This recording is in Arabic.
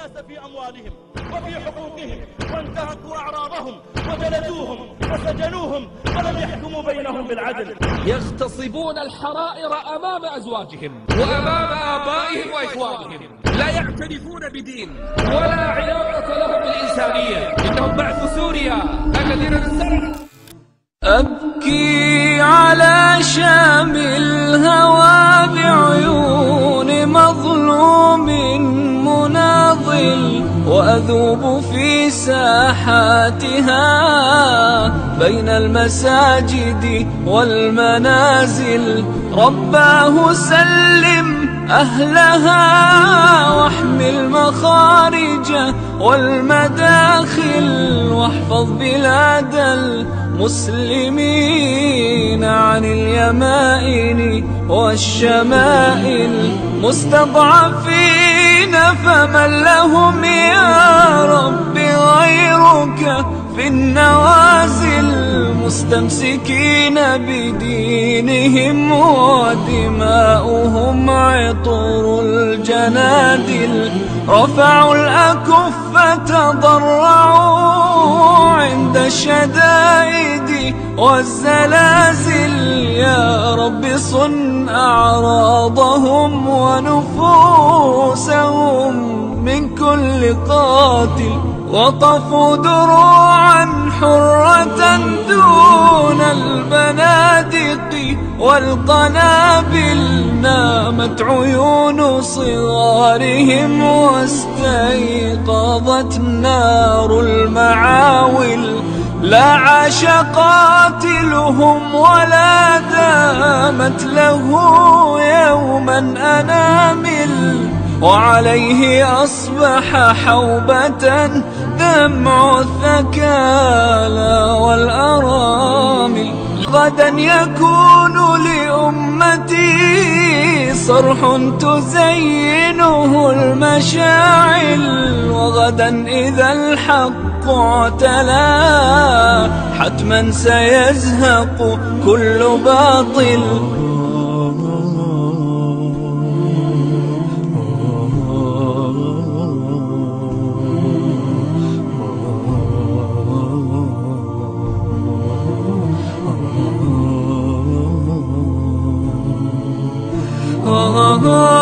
الناس في أموالهم وفي حقوقهم وانتهكوا أعراضهم وجلدوهم وسجنوهم ولم يحكموا بينهم بالعدل. يغتصبون الحرائر أمام أزواجهم وأمام آبائهم وإخوانهم. لا يعترفون بدين ولا علاقة لهم بالإنسانية. إنهم بعث سوريا الذين أبكي على شام الهوى مناضل وأذوب في ساحاتها بين المساجد والمنازل. رباه سلم أهلها واحمي المخارج والمداخل واحفظ بلاد المسلمين عن اليمائن والشمائل. مستضعفين فمن لهم يا رب غيرك في النوازل مستمسكين بدينهم ودماؤهم عطر الجنادل رفعوا الأكف تضرعوا عند الشدائد والزلازل يا رب صن أعراضهم ونفوسهم من كل قاتل وقفوا دروعا حرة دون البنادق والقنابل نامت عيون صغارهم واستيقظت نار المعاول لا عاش قاتلهم ولا دامت له يوما أنامل وعليه أصبح حوبة دمع الثكالى والأرامل. غدا يكون لأمتي صرح تزينه المشاعل غدا إذا الحق اعتلى حتما سيزهق كل باطل Oh, oh, oh.